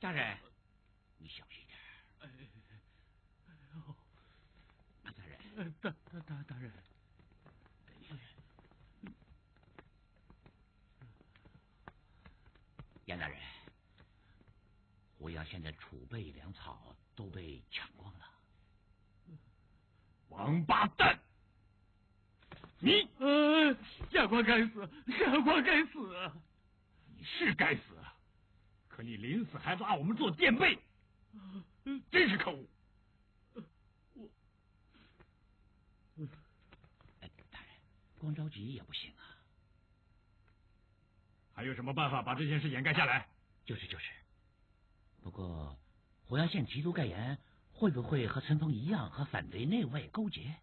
大人，你小心点。哎，马大人，大大大大人，杨大人，胡杨现在储备粮草都被抢光了。王八蛋！你，呃，下官该死，下官该死。你是该死，可你临死还拉我们做垫背，真是可恶！哎，大人，光着急也不行啊。还有什么办法把这件事掩盖下来？就是就是。不过，胡杨县提督盖言会不会和陈鹏一样，和反贼内外勾结？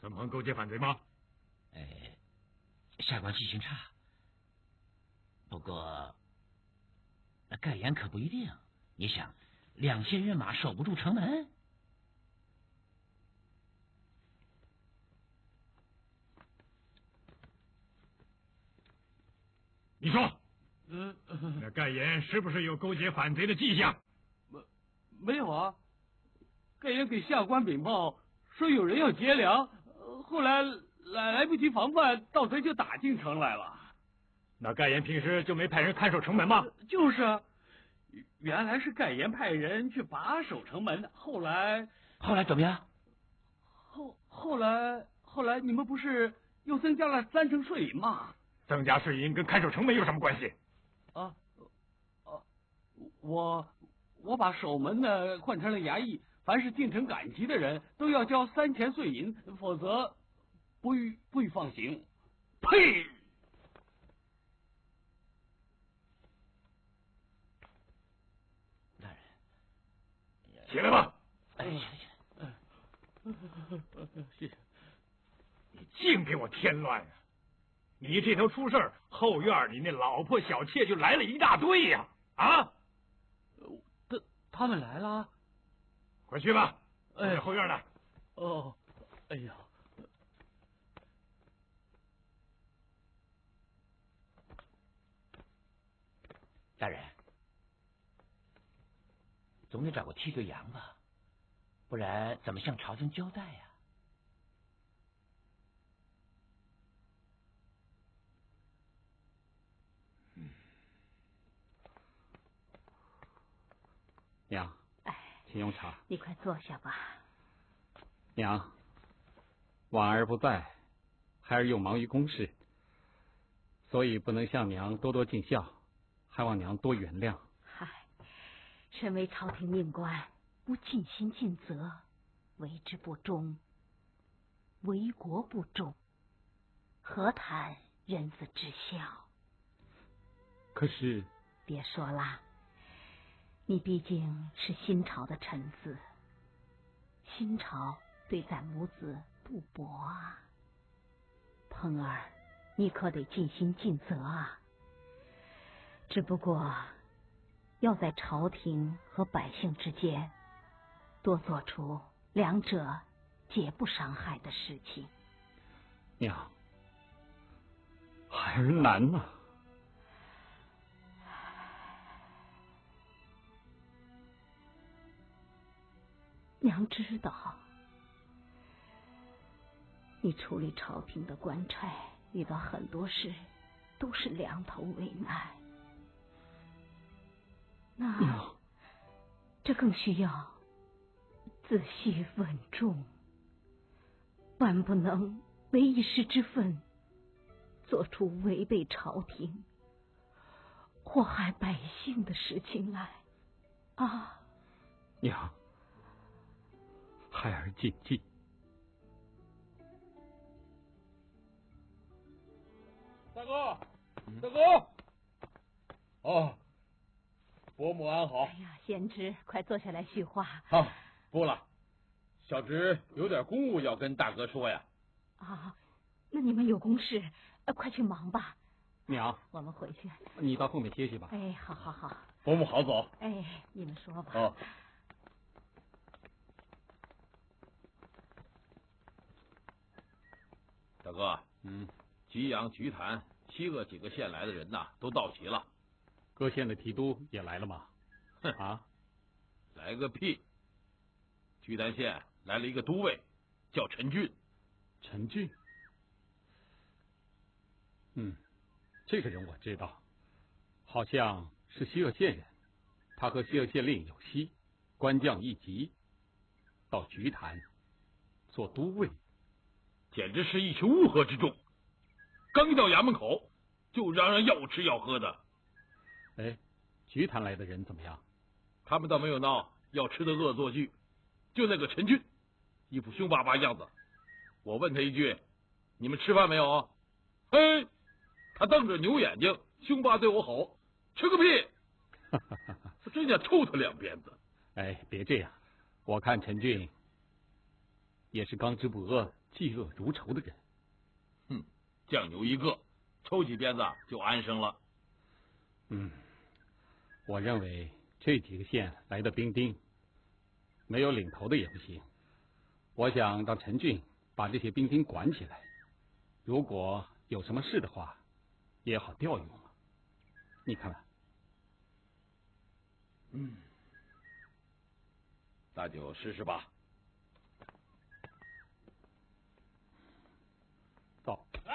陈鹏勾结反贼吗？哎，下官记性差。不过，那盖言可不一定。你想，两千人马守不住城门。你说，呃，那盖言是不是有勾结反贼的迹象？没没有啊。盖言给下官禀报说有人要劫粮，后来来来不及防范，盗贼就打进城来了。那盖岩平时就没派人看守城门吗？就是啊，原来是盖岩派人去把守城门，后来后来怎么样？后后来后来你们不是又增加了三成税银吗？增加税银跟看守城门有什么关系？啊，啊，我我把守门的换成了衙役，凡是进城赶集的人都要交三钱税银，否则不予不予放行。呸！起来吧。哎，行行。谢谢。你净给我添乱啊！你这头出事儿，后院里那老婆小妾就来了一大堆呀！啊，他他们来了。快去吧，哎后院呢。哦，哎呀，大人，总得找个替罪羊吧，不然怎么向朝廷交代呀、娘，哎，请用茶。你快坐下吧。娘，婉儿不在，孩儿又忙于公事，所以不能向娘多多尽孝，还望娘多原谅。嗨，身为朝廷命官，不尽心尽责，为之不忠，为国不忠，何谈人子之孝？可是，别说啦，你毕竟是新朝的臣子，新朝对咱母子不薄啊。鹏儿，你可得尽心尽责啊。只不过，要在朝廷和百姓之间，多做出两者皆不伤害的事情。娘，孩儿难呐、娘知道，你处理朝廷的官差，遇到很多事都是两头为难。那，这更需要仔细稳重，万不能为一时之愤，做出违背朝廷、祸害百姓的事情来啊！娘，孩儿谨记。大哥，大哥，哦，伯母安好哎。呀，贤侄，快坐下来叙话啊，不了，小侄有点公务要跟大哥说呀。啊！那你们有公事，呃，快去忙吧，娘，我们回去。你到后面歇息吧。哎，好好好，伯母好走。哎，你们说吧。哦，大哥，嗯，吉阳、菊潭、七个几个县来的人呐，都到齐了。各县的提督也来了吗？哼啊，来个屁！居丹县来了一个都尉，叫陈俊。陈俊。嗯，这个人我知道，好像是西鄂县人。他和西鄂县令有隙，官降一级，到菊坛做都尉。简直是一群乌合之众。刚一到衙门口，就嚷嚷要吃要喝的。哎，菊坛来的人怎么样？他们倒没有闹要吃的恶作剧，就那个陈俊，一副凶巴巴样子。我问他一句：“你们吃饭没有？”嘿，他瞪着牛眼睛，凶巴对我吼：“吃个屁！”我真想抽他两鞭子。哎，别这样，我看陈俊也是刚直不阿、嫉恶如仇的人。哼，酱牛一个，抽几鞭子就安生了。嗯，我认为这几个县来的兵丁，没有领头的也不行。我想让陈俊把这些兵丁管起来，如果有什么事的话，也好调用嘛。你看看，嗯，那就试试吧。走。大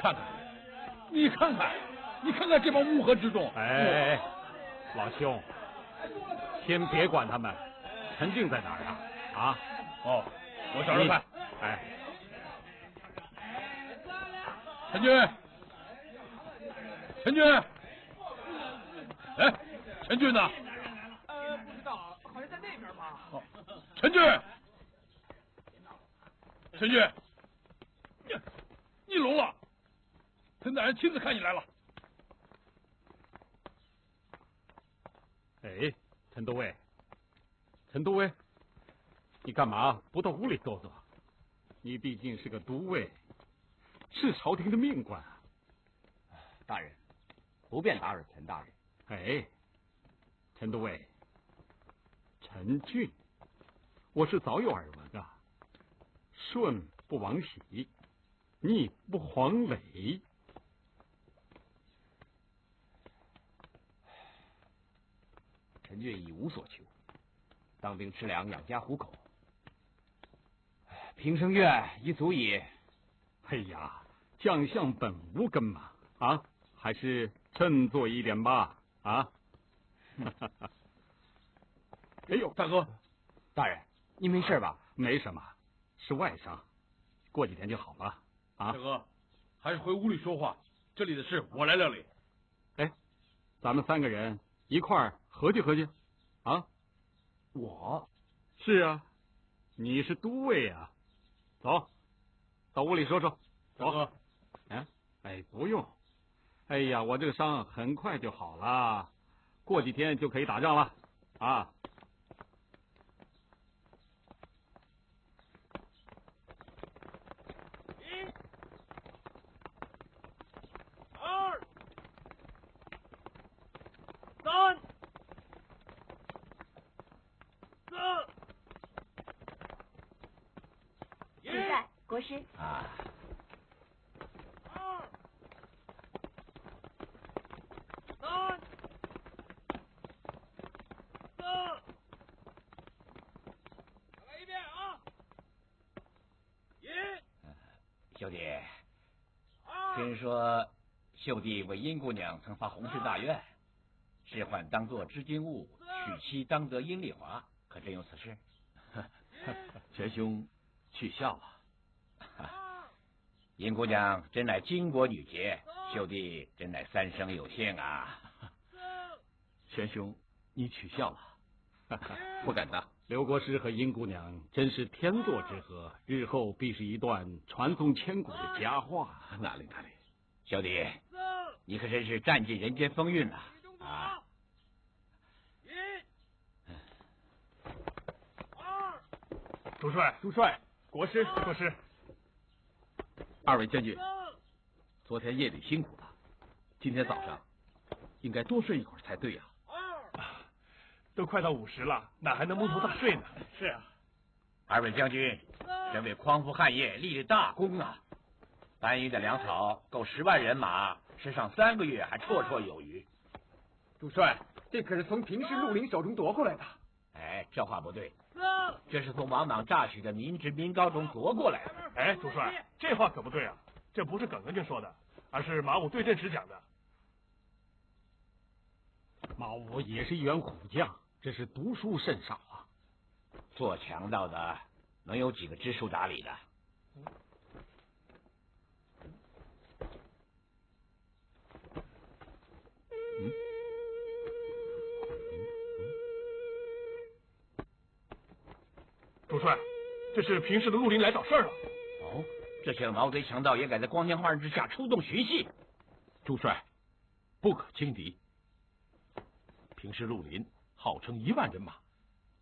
看看，你看看，你看看这帮乌合之众。哎哎哎，老兄，先别管他们，陈静在哪儿啊？啊，哦，我找人看。哎，陈军，陈军，哎，陈俊呢？呃，不知道，好像在那边吧。哦，陈俊，陈俊，你你聋了？陈大人亲自看你来了。哎，陈都尉，陈都尉，你干嘛不到屋里坐坐？你毕竟是个都尉，是朝廷的命官啊。大人，不便打扰陈大人。哎，陈都尉，陈俊，我是早有耳闻啊。顺不往喜，逆不黄磊。陈俊已无所求，当兵吃粮养家糊口，平生愿已足矣。哎呀，将相本无根嘛，啊，还是振作一点吧，啊。哎呦，大哥，大人，您没事吧？没什么，是外伤，过几天就好了。啊大，哥，还是回屋里说话，这里的事我来料理。哎，咱们三个人一块儿合计合计，啊。我？是啊，你是都尉啊，走，到屋里说说。大哥，哎，哎，不用。哎呀，我这个伤很快就好了，过几天就可以打仗了。啊，二三四主在，国师。啊，二三四，再来一遍啊！一兄弟，听说秀弟为殷姑娘曾发洪氏大愿，置换当作织金物，娶妻当得阴丽华，可真有此事？全兄去笑了。殷姑娘真乃巾帼女杰，秀弟真乃三生有幸啊！玄兄，你取笑了，不敢当。刘国师和殷姑娘真是天作之合，日后必是一段传颂千古的佳话。哪里哪里，小弟，你可真是占尽人间风韵了啊！一二主帅，主帅，国师，国师，二位将军，昨天夜里辛苦了，今天早上应该多睡一会儿才对呀、都快到午时了，哪还能蒙头大睡呢？是啊，二位将军，真为匡扶汉业立了大功啊！搬运的粮草够十万人马吃上三个月，还绰绰有余。主帅，这可是从平氏绿林手中夺过来的。哎，这话不对，这是从王莽榨取的民脂民膏中夺过来的。哎，主帅，这话可不对啊！这不是耿将军说的，而是马武对阵时讲的。马武也是一员虎将，只是读书甚少啊。做强盗的能有几个知书达理的？主帅，这是平氏的绿林来找事儿了。哦，这些毛贼强盗也敢在光天化日之下出动寻衅。主帅，不可轻敌。平时绿林号称一万人马，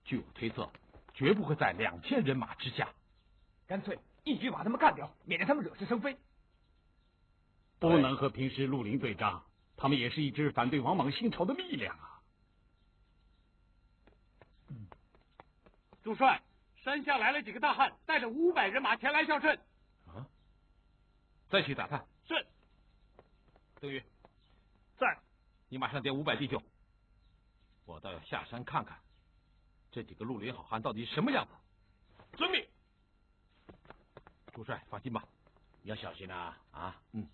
据我推测，绝不会在两千人马之下。干脆一举把他们干掉，免得他们惹是生非。不能和平时绿林对仗，他们也是一支反对王莽新朝的力量啊。主帅，山下来了几个大汉，带着五百人马前来效 trận。啊，再去打探。是。邓宇，在。你马上点五百弟兄，我倒要下山看看，这几个绿林好汉到底什么样子。遵命。主帅，放心吧，你要小心啊！啊，嗯。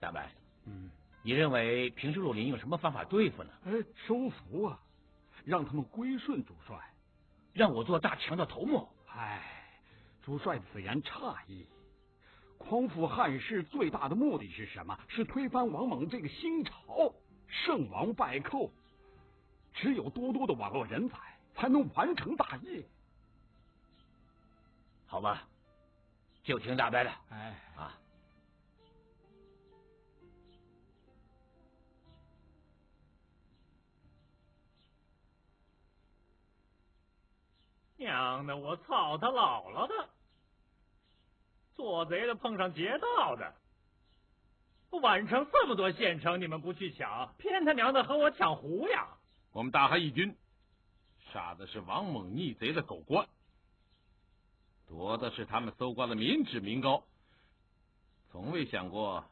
大白，嗯，你认为平时陆林用什么方法对付呢？哎，收服啊，让他们归顺主帅，让我做大强的头目。哎，主帅此言差矣。匡扶汉室最大的目的是什么？是推翻王莽这个新朝，胜王败寇。只有多多的网络人才，才能完成大业。好吧，就听大伯的。哎啊，娘的，我操他姥姥的！做贼的碰上劫道的，宛城这么多县城，你们不去抢，偏他娘的和我抢胡呀！我们大汉义军杀的是王猛逆贼的狗官，夺的是他们搜刮的民脂民膏，从未想过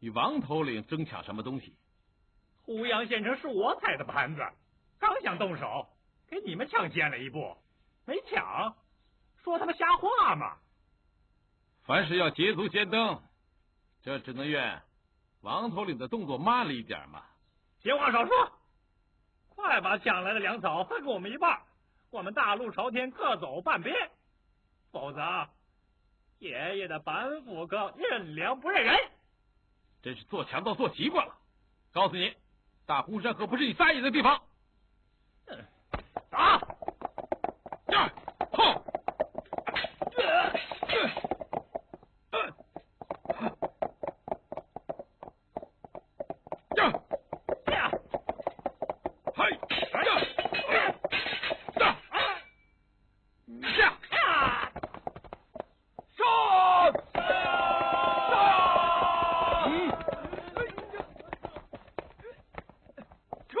与王头领争抢什么东西。胡杨县城是我踩的盘子，刚想动手，给你们抢先了一步，没抢，说他妈瞎话嘛！凡事要捷足先登，这只能怨王头领的动作慢了一点嘛。闲话少说，快把抢来的粮草分给我们一半，我们大路朝天，各走半边，否则爷爷的板斧哥认粮不认人。真是做强盗做习惯了。告诉你，大湖山河不是你撒野的地方。打！呀！吼！呀！呀！嗨！呀！呀！呀！呀！上！嗯撤！撤！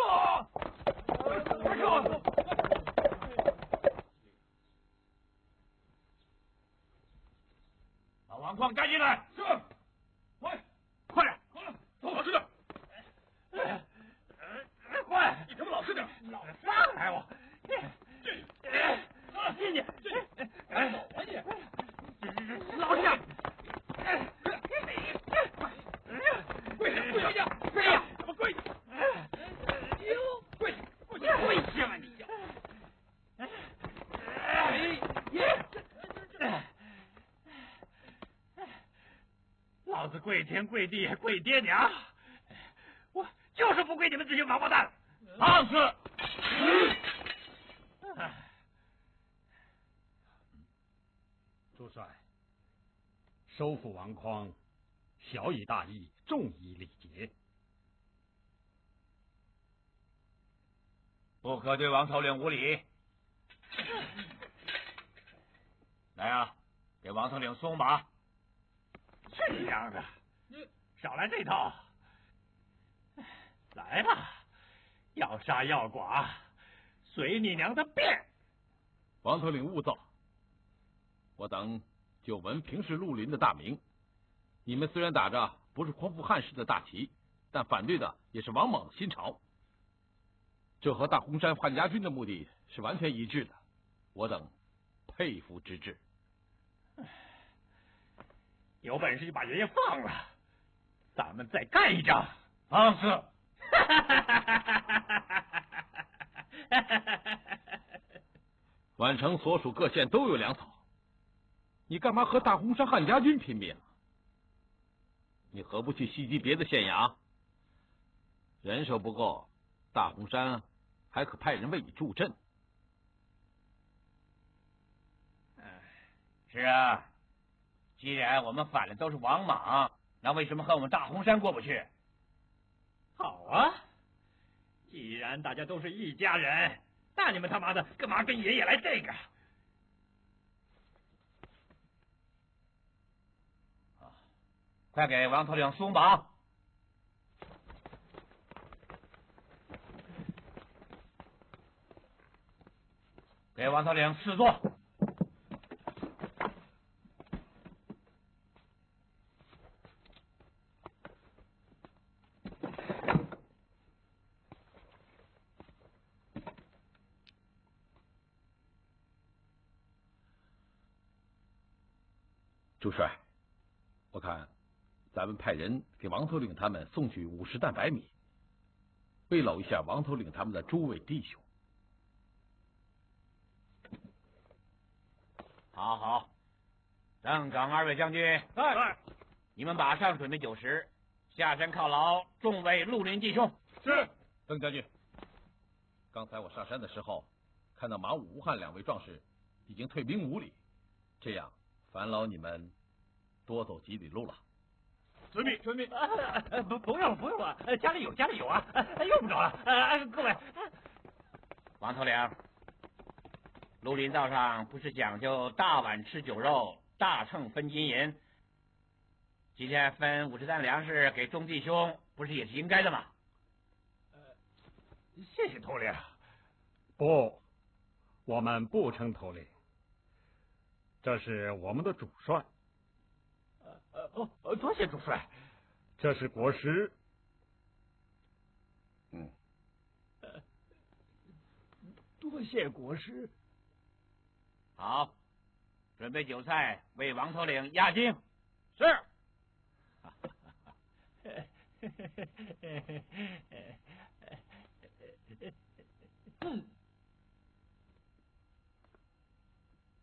把王矿赶进来。是。快，快点，快点，走老实点。快！你他妈老实点！老上来我！进去！赶走吧你！老实点！跪下，跪下，跪下！他妈跪下！跪下！跪下！跪下吧你！老子跪天跪地跪爹娘，我就是不跪你们这些王八蛋！放肆！朱帅，收复王匡，小以大义，重以礼节。不可对王头领无礼。来啊，给王头领松绑。这样的，你少来这套。来吧，要杀要剐，随你娘的便。王头领勿躁，我等久闻平氏绿林的大名。你们虽然打着不是匡复汉室的大旗，但反对的也是王莽的新朝。这和大洪山汉家军的目的是完全一致的，我等佩服之至。有本事就把爷爷放了，咱们再干一仗。放肆！宛城所属各县都有粮草，你干嘛和大洪山汉家军拼命？你何不去袭击别的县衙？人手不够，大洪山还可派人为你助阵。是啊，既然我们反的都是王莽，那为什么和我们大洪山过不去？好啊，既然大家都是一家人，那你们他妈的干嘛跟爷爷来这个？快给王头领松绑！给王头领赐座。主帅，我看咱们派人给王头领他们送去五十担白米，慰劳一下王头领他们的诸位弟兄。好好，邓岗二位将军，哎，你们马上准备酒食，下山犒劳众位绿林弟兄。是。邓将军，刚才我上山的时候，看到马武、吴汉两位壮士已经退兵五里，这样烦劳你们多走几里路了。遵命，遵命。不，不用，不用了，家里有，家里有啊，用不着了。呃，各位，王头领，绿林道上不是讲究大碗吃酒肉，大秤分金银？今天分五十担粮食给众弟兄，不是也是应该的吗？谢谢头领。不，我们不称头领，这是我们的主帅。呃哦，多谢主帅。这是国师。嗯，多谢国师。好，准备酒菜为王头领压惊。是。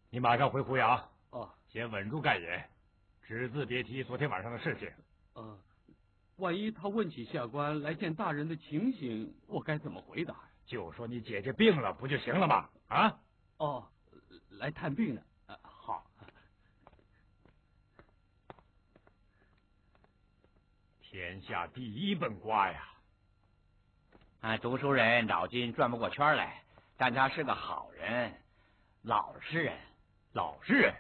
你马上回胡杨，哦，先稳住盖爷，只字别提昨天晚上的事情。呃，万一他问起下官来见大人的情形，我该怎么回答？就说你姐姐病了，不就行了吗？啊？哦，来探病的。呃，好。天下第一笨瓜呀！啊，读书人脑筋转不过圈来，但他是个好人，老实人。老实人，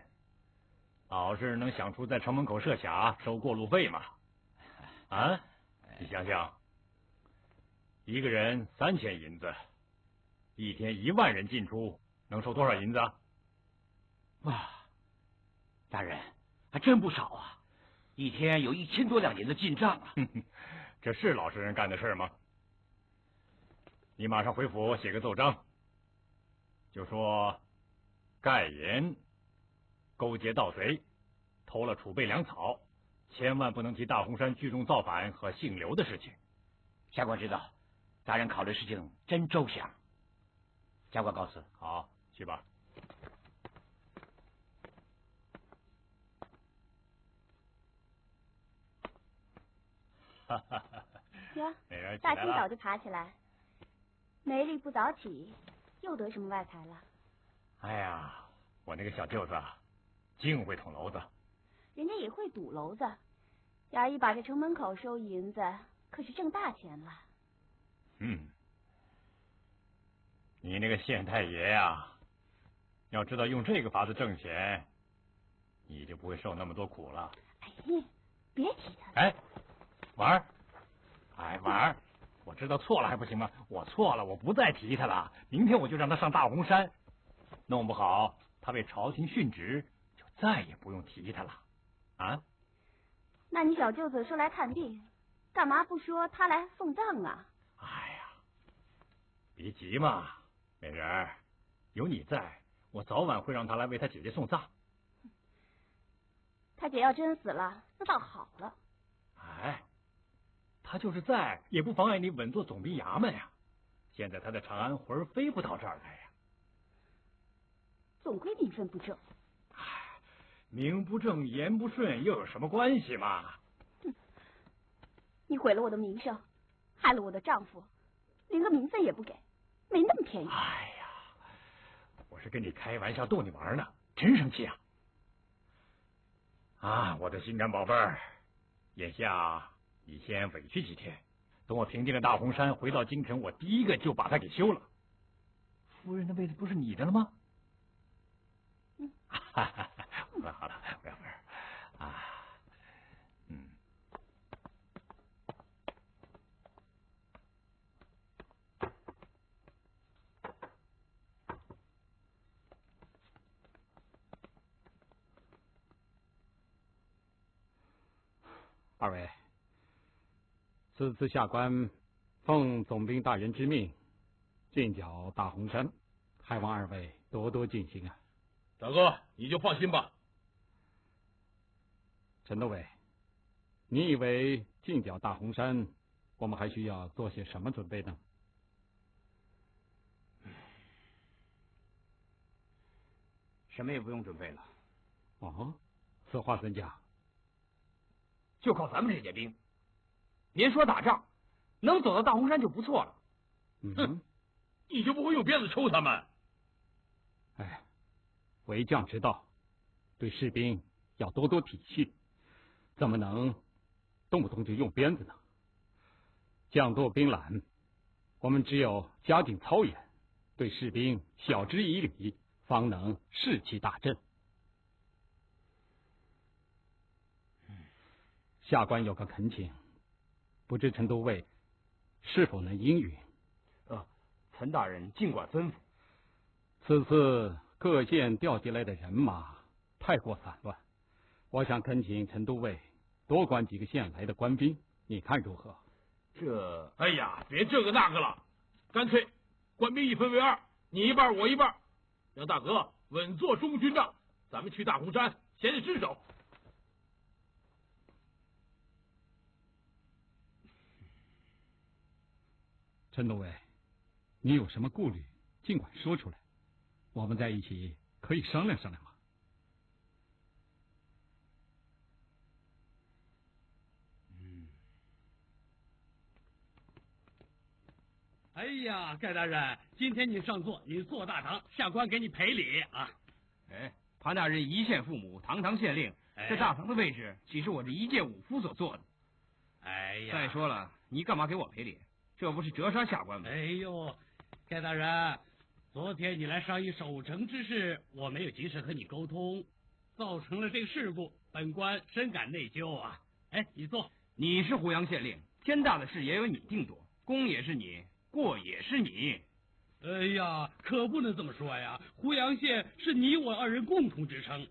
老实人能想出在城门口设卡收过路费吗？啊，你想想，一个人三千银子，一天一万人进出，能收多少银子？哇，大人还真不少啊！一天有一千多两银子进账啊！这是老实人干的事吗？你马上回府写个奏章，就说盖言。勾结盗贼，偷了储备粮草，千万不能提大洪山聚众造反和姓刘的事情。下官知道，大人考虑事情真周详。下官告辞。好，去吧。哈哈哈！哟，大清早就爬起来，没力不早起，又得什么外财了？哎呀，我那个小舅子。净会捅娄子，人家也会堵娄子。衙役把这城门口收银子，可是挣大钱了。嗯，你那个县太爷呀，要知道用这个法子挣钱，你就不会受那么多苦了。哎呀，别提他了。哎，婉儿，哎，婉儿，我知道错了还不行吗？我错了，我不再提他了。明天我就让他上大红山，弄不好他被朝廷殉职，就再也不用提他了。啊？那你小舅子说来看病，干嘛不说他来送葬啊？哎呀，别急嘛，美人儿，有你在，我早晚会让他来为他姐姐送葬。他姐要真死了，那倒好了。哎，他就是在，也不妨碍你稳坐总兵衙门呀。现在他在长安，魂儿飞不到这儿来呀。总归名分不正。哎，名不正言不顺，又有什么关系嘛？哼，你毁了我的名声，害了我的丈夫，连个名分也不给，没那么便宜。哎呀，我是跟你开玩笑，逗你玩呢，真生气啊！啊，我的心肝宝贝儿，眼下你先委屈几天，等我平定了大红山，回到京城，我第一个就把他给休了。夫人的位子不是你的了吗？嗯，好了好了，宝贝儿啊，嗯。二位，此次下官奉总兵大人之命，进剿大洪山，还望二位多多尽心啊！大哥，你就放心吧。陈德伟，你以为进剿大红山，我们还需要做些什么准备呢？什么也不用准备了。哦，此话怎讲？就靠咱们这些兵，别说打仗，能走到大红山就不错了。嗯，你就不会用鞭子抽他们？哎，为将之道，对士兵要多多体恤，怎么能动不动就用鞭子呢？将多兵懒，我们只有加紧操演，对士兵晓之以理，方能士气大振。下官有个恳请，不知陈都尉是否能应允？呃，陈大人尽管吩咐。此次各县调集来的人马太过散乱，我想恳请陈都尉多管几个县来的官兵，你看如何？这……哎呀，别这个那个了，干脆官兵一分为二，你一半我一半，让大哥稳坐中军帐，咱们去大红山显显身手。陈东伟，你有什么顾虑，尽管说出来，我们在一起可以商量商量嘛。哎呀，盖大人，今天你上座，你坐大堂，下官给你赔礼啊。哎，潘大人一县父母，堂堂县令，这大堂的位置岂是我这一介武夫所坐的？哎呀，再说了，你干嘛给我赔礼？这不是折杀下官吗？哎呦，盖大人，昨天你来商议守城之事，我没有及时和你沟通，造成了这个事故，本官深感内疚啊。哎，你坐。你是湖阳县令，天大的事也有你定夺，功也是你，过也是你。哎呀，可不能这么说呀！胡阳县是你我二人共同支撑，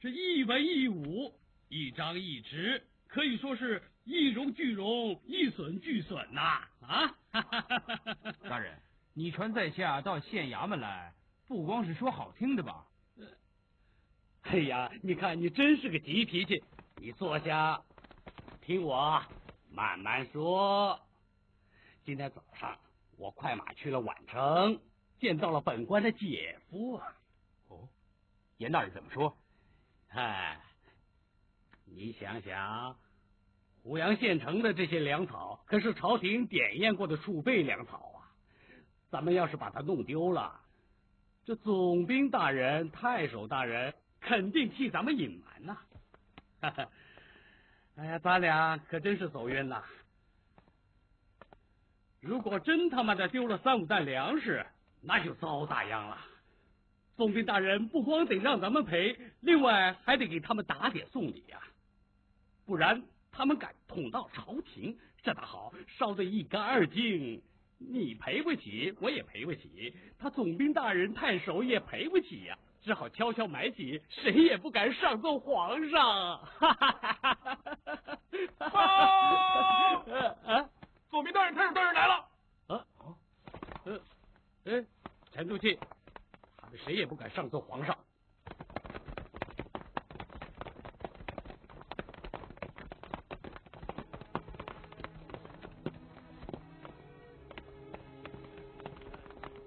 这一文一武，一张一弛，可以说是。一荣俱荣，一损俱损呐！啊，大人，你传在下到县衙门来，不光是说好听的吧？哎呀，你看你真是个急脾气，你坐下，听我慢慢说。今天早上我快马去了宛城，见到了本官的姐夫。哦，严大人怎么说？哎，你想想。湖阳县城的这些粮草可是朝廷点验过的储备粮草啊！咱们要是把它弄丢了，这总兵大人、太守大人肯定替咱们隐瞒呐！哈哈哎呀，咱俩可真是走运呐！如果真他妈的丢了三五担粮食，那就遭大殃了。总兵大人不光得让咱们赔，另外还得给他们打点送礼呀，不然他们敢捅到朝廷，这倒好，烧得一干二净。你赔不起，我也赔不起，他总兵大人太守也赔不起呀，只好悄悄埋起，谁也不敢上奏皇上。哈哈哈哈哈哈！啊，总兵大人，太守大人来了。啊，呃，哎，陈都督，他们谁也不敢上奏皇上。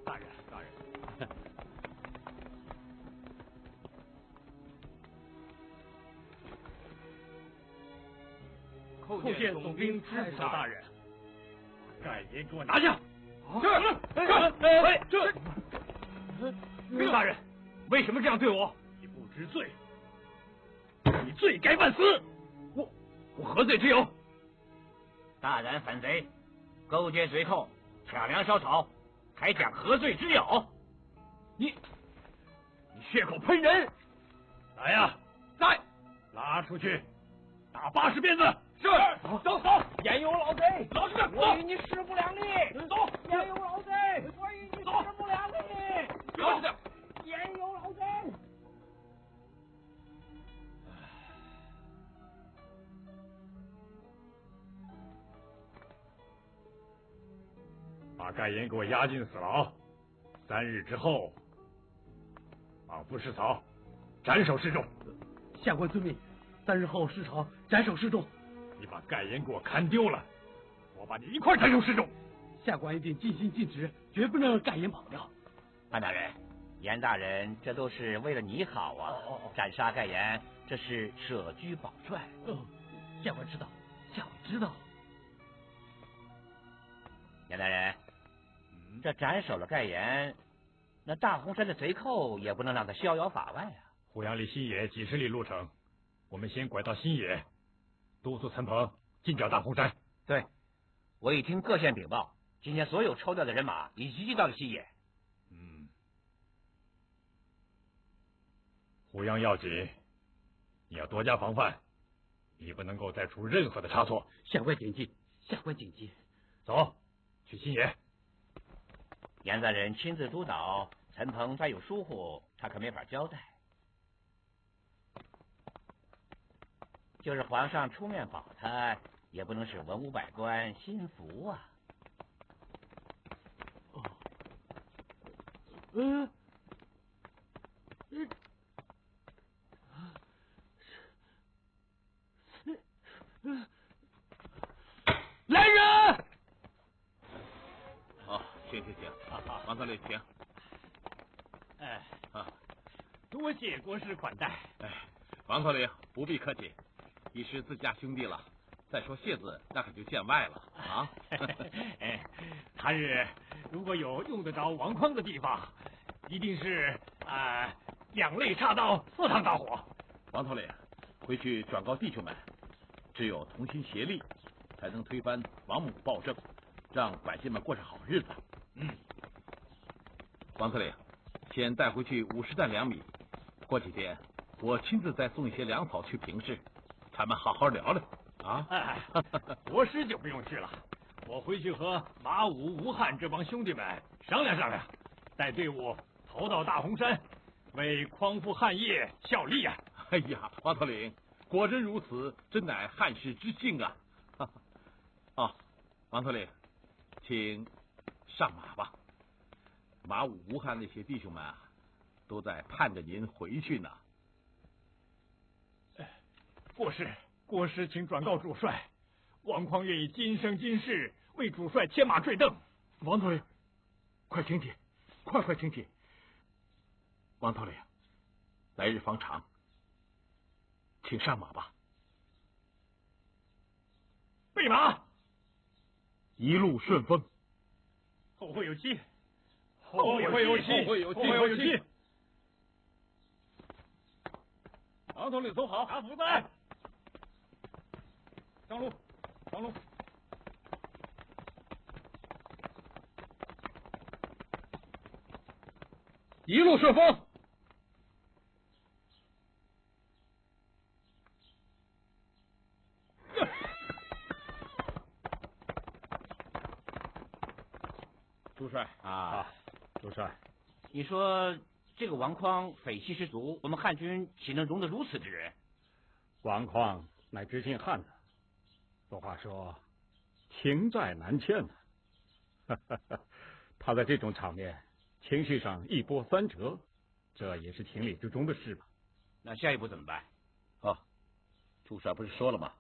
大人，大人，叩见总兵太守大人，盖爷给我拿下！这这这，兵大人，为什么这样对我？你不知罪，你罪该万死！我我何罪之有？大胆反贼，勾结贼寇，抢粮烧草，还讲何罪之有？你你血口喷人！来呀，在，拉出去，打八十鞭子！是，走走，焉有老贼！老实点，我与你势不两立。走，焉有老贼！我与你势不两立。老实点，焉有老贼！把盖言给我押进死牢，三日之后，绑赴市曹，斩首示众。下官遵命。三日后市曹，斩首示众。你把盖言给我看丢了，我把你一块斩首示众。下官一定尽心尽职，绝不能让盖言跑掉。潘大人，严大人，这都是为了你好啊！斩杀盖言，这是舍车保帅。哦，下官知道，下官知道。严大人，这斩首了盖言，那大洪山的贼寇也不能让他逍遥法外啊！胡杨离新野几十里路程，我们先拐到新野。督促陈鹏进剿大洪山。对，我已听各县禀报，今天所有抽调的人马已集结到了西野。嗯，胡杨要紧，你要多加防范，你不能够再出任何的差错。下官谨记，下官谨记。走，去西野。严大人亲自督导，陈鹏再有疏忽，他可没法交代。就是皇上出面保他，也不能使文武百官心服啊。哦，嗯，嗯，来人！哦，行行行，王司令，请。哎，啊，多谢国师款待。哎，王司令不必客气。已是自家兄弟了，再说谢字那可就见外了啊！哎，他日如果有用得着王匡的地方，一定是啊两肋插刀，四趟大火。王头领，回去转告弟兄们，只有同心协力，才能推翻王母暴政，让百姓们过上好日子。嗯，王司令，先带回去五十担粮米，过几天我亲自再送一些粮草去平市。咱们好好聊聊啊！哎，国师就不用去了，我回去和马武、吴汉这帮兄弟们商量商量，带队伍投到大洪山，为匡复汉业效力呀！哎呀，王头领，果真如此，真乃汉室之幸啊！啊，王头领，请上马吧。马武、吴汉那些弟兄们啊，都在盼着您回去呢。国师，国师，请转告主帅，王匡愿意今生今世为主帅牵马坠镫。王头领，快请起，快快请起。王头领，来日方长，请上马吧。备马，一路顺风。后会有期，后会有期，后会有期，后会有期。王头领走好，打斧子。上路上路。一路顺风。朱帅啊，朱帅，你说这个王匡匪气十足，我们汉军岂能容得如此之人？王匡乃知心汉子。俗话说情债难欠呐。他在这种场面，情绪上一波三折，这也是情理之中的事吧？那下一步怎么办？哦，朱帅不是说了吗？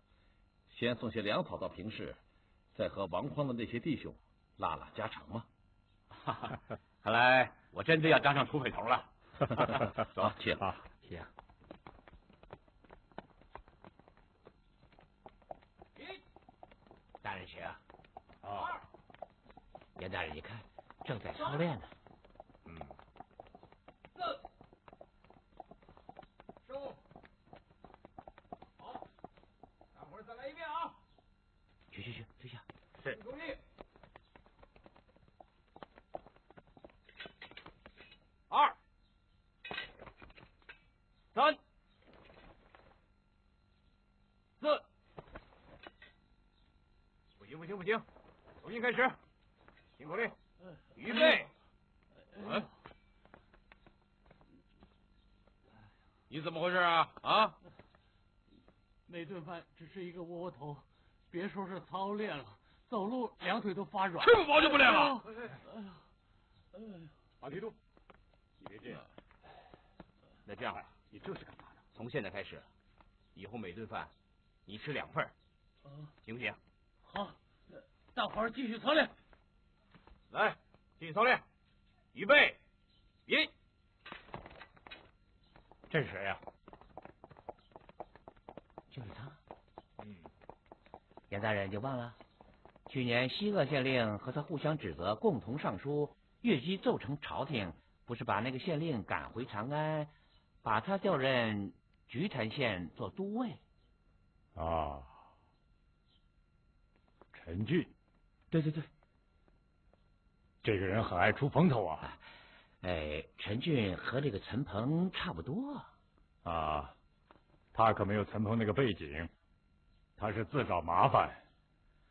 先送些粮草到平市，再和王匡的那些弟兄拉拉家常嘛。哈哈，看来我真的要当上土匪头了。走，去啊，行。大人请。啊。严大人，你看，正在操练呢。嗯。四。收。好，大伙儿再来一遍啊！去去去，退下。是。注意。二。三。四。不行不行不行，重新开始。听口令，预备。嗯。你怎么回事啊？啊？那顿饭只是一个窝窝头，别说是操练了，走路两腿都发软。吃不饱就不练了。哎呀，哎呀，马提督，你别这样。那这样吧，你这是干嘛呢？从现在开始，以后每顿饭你吃两份，行不行？好，大伙儿继续操练。来，继续操练，预备，一。这是谁呀？就是他。嗯。严大人，就忘了？去年西鄂县令和他互相指责，共同上书越级奏呈朝廷，不是把那个县令赶回长安，把他调任菊潭县做都尉。啊。陈俊。对对对。这个人很爱出风头啊！哎，陈俊和这个陈鹏差不多啊，他可没有陈鹏那个背景，他是自找麻烦。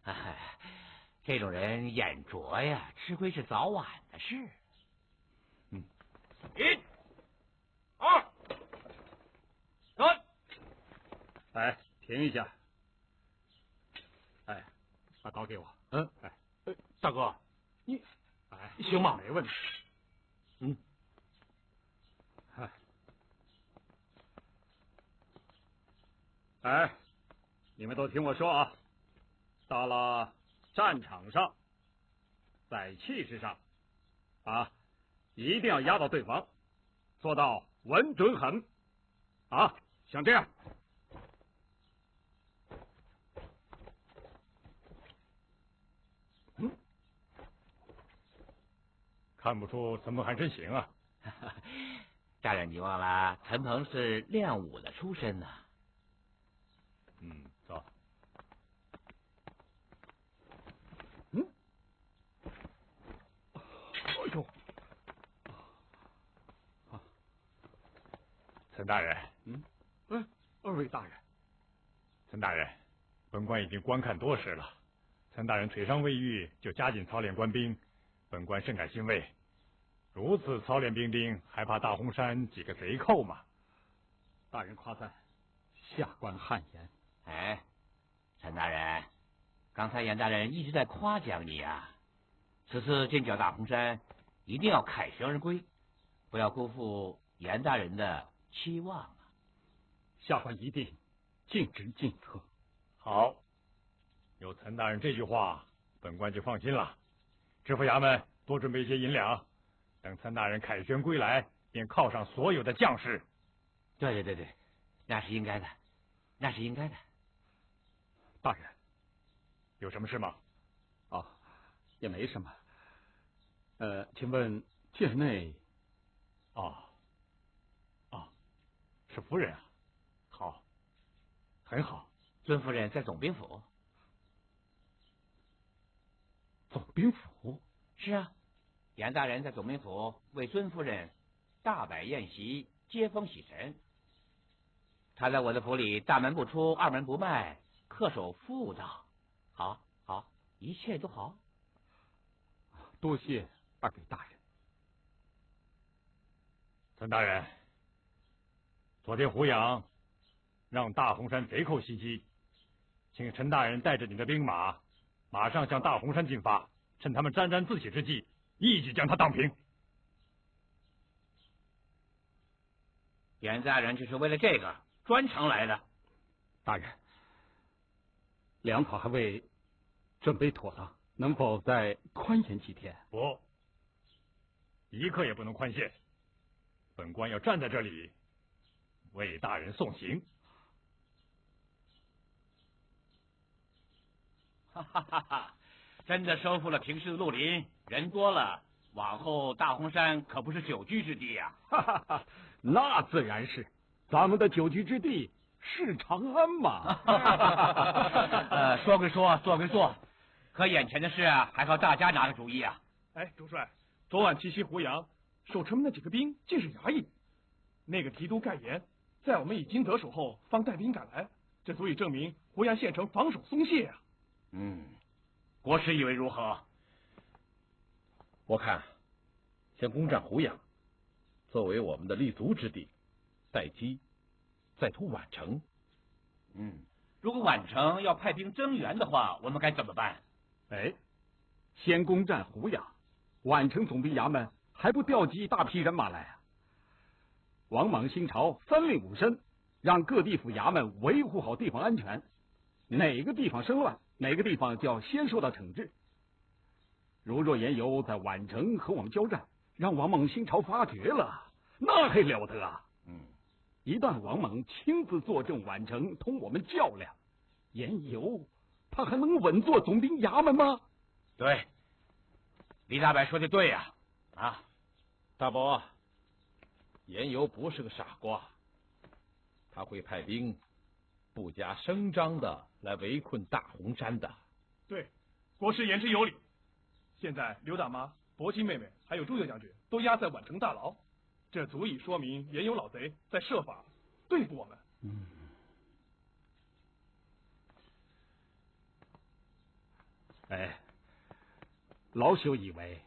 哎，这种人眼拙呀，吃亏是早晚的事。嗯，一、二、三，哎，停一下！哎，把刀给我。嗯，哎，大哥，你。哎，行吗？没问题。嗯。哎，哎，你们都听我说啊！到了战场上，在气势上啊，一定要压倒对方，做到稳准狠啊！像这样。看不出陈鹏还真行啊！大人，你忘了陈鹏是练武的出身呢。嗯，走。嗯。哎呦！啊，陈大人。嗯。哎，二位大人。陈大人，本官已经观看多时了。陈大人腿伤未愈，就加紧操练官兵。本官甚感欣慰，如此操练兵丁，还怕大洪山几个贼寇吗？大人夸赞，下官汗颜。哎，陈大人，刚才严大人一直在夸奖你啊。此次进剿大洪山，一定要凯旋而归，不要辜负严大人的期望啊！下官一定尽职尽责。好，有陈大人这句话，本官就放心了。知府衙门多准备一些银两，等参大人凯旋归来，便犒赏所有的将士。对对对对，那是应该的，那是应该的。大人，有什么事吗？哦，也没什么。呃，请问殿内？啊，啊，是夫人啊。好，很好。尊夫人在总兵府。总兵府是啊，严大人在总兵府为孙夫人大摆宴席，接风洗尘。他在我的府里大门不出，二门不迈，恪守妇道。好，好，一切都好。多谢二位大人。陈大人，昨天胡杨让大红山贼寇袭击，请陈大人带着你的兵马，马上向大红山进发，趁他们沾沾自喜之际，一举将他荡平。严大人就是为了这个专程来的。大人，粮草还未准备妥当，能否再宽限几天？不，一刻也不能宽限。本官要站在这里为大人送行。哈哈哈哈！真的收复了平时的绿林，人多了，往后大红山可不是久居之地呀！哈哈哈，那自然是，咱们的久居之地。是长安嘛？哈哈哈呃，说归说，做归做，可眼前的事啊还靠大家拿个主意啊！哎，主帅，昨晚奇袭胡杨，守城门的几个兵竟是衙役。那个提督盖言，在我们已经得手后，方带兵赶来，这足以证明胡杨县城防守松懈啊！嗯，国师以为如何？我看，先攻占胡杨，作为我们的立足之地，待机。再图宛城，嗯，如果宛城要派兵增援的话，我们该怎么办？哎，先攻占胡杨，宛城总兵衙门还不调集一大批人马来啊？王莽新朝三令五申，让各地府衙门维护好地方安全，哪个地方生乱，哪个地方就要先受到惩治。如若言由在宛城和我们交战，让王猛新朝发觉了，那还了得啊！嗯一旦王猛亲自坐镇宛城，同我们较量，严尤他还能稳坐总兵衙门吗？对，李大白说的对呀！啊，大伯，严尤不是个傻瓜，他会派兵不加声张的来围困大红山的。对，国师言之有理。现在刘大妈、薄姬妹妹还有朱六将军都押在宛城大牢。这足以说明严有老贼在设法对付我们。嗯。哎，老朽以为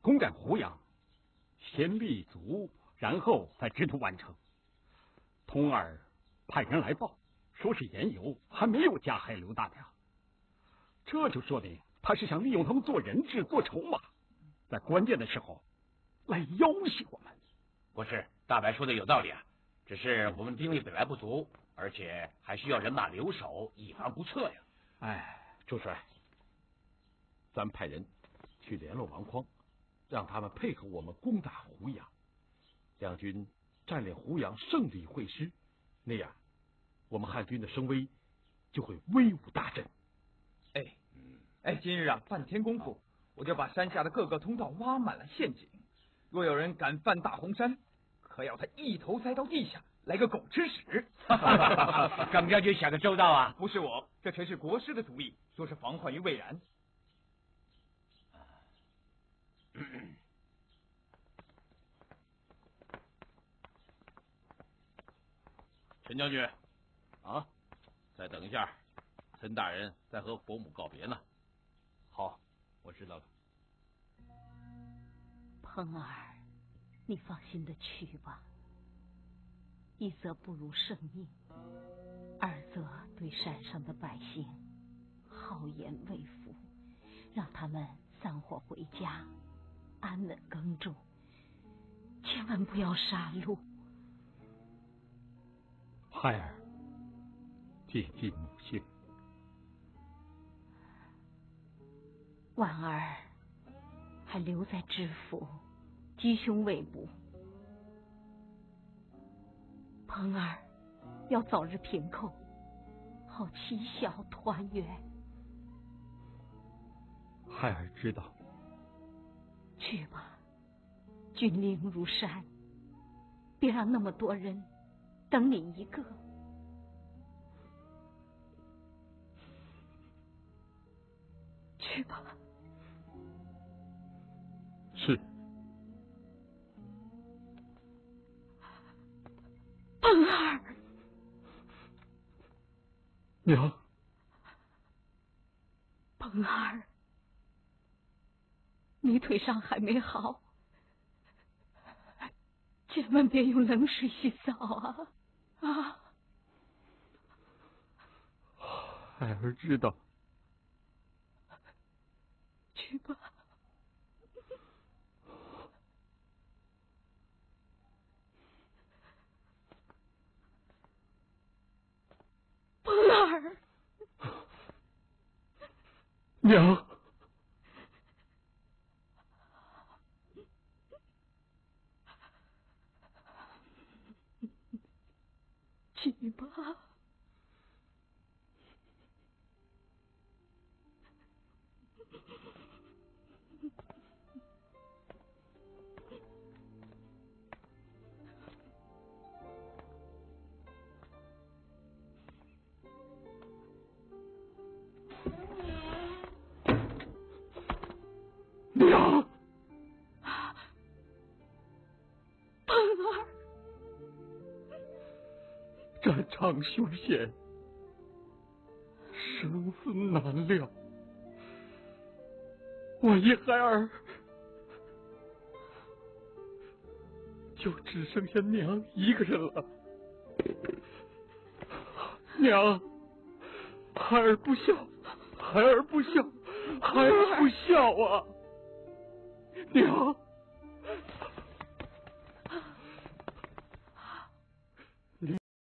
攻占胡杨，先立足，然后再直突宛城。通儿派人来报，说是盐油还没有加害刘大娘，这就说明他是想利用他们做人质、做筹码，在关键的时候来要挟我们。不是大白说的有道理啊，只是我们兵力本来不足，而且还需要人马留守，以防不测呀。哎，朱帅，咱派人去联络王匡，让他们配合我们攻打胡杨。两军占领胡杨，胜利会师，那样我们汉军的声威就会威武大振。哎，哎，今日啊，半天功夫，我就把山下的各个通道挖满了陷阱。若有人敢犯大红山，可要他一头栽到地下，来个狗吃屎！耿将军想的周到啊！不是我，这全是国师的主意，说是防患于未然。陈将军，啊，再等一下，陈大人在和伯母告别呢。好，我知道了。鹏儿。你放心的去吧，一则不辱圣命，二则对山上的百姓好言慰抚，让他们散伙回家，安稳耕种，千万不要杀戮。孩儿谨记母亲。婉儿还留在知府。吉凶未卜，鹏儿要早日平寇，好妻小团圆。孩儿知道。去吧，军令如山，别让那么多人等你一个。去吧。是。鹏儿，娘，鹏儿，你腿伤还没好，千万别用冷水洗澡啊！啊！孩儿知道。去吧。鹏儿，娘，战场凶险，生死难料，我一孩儿就只剩下娘一个人了。娘，孩儿不孝，孩儿不孝，孩儿不孝啊！娘。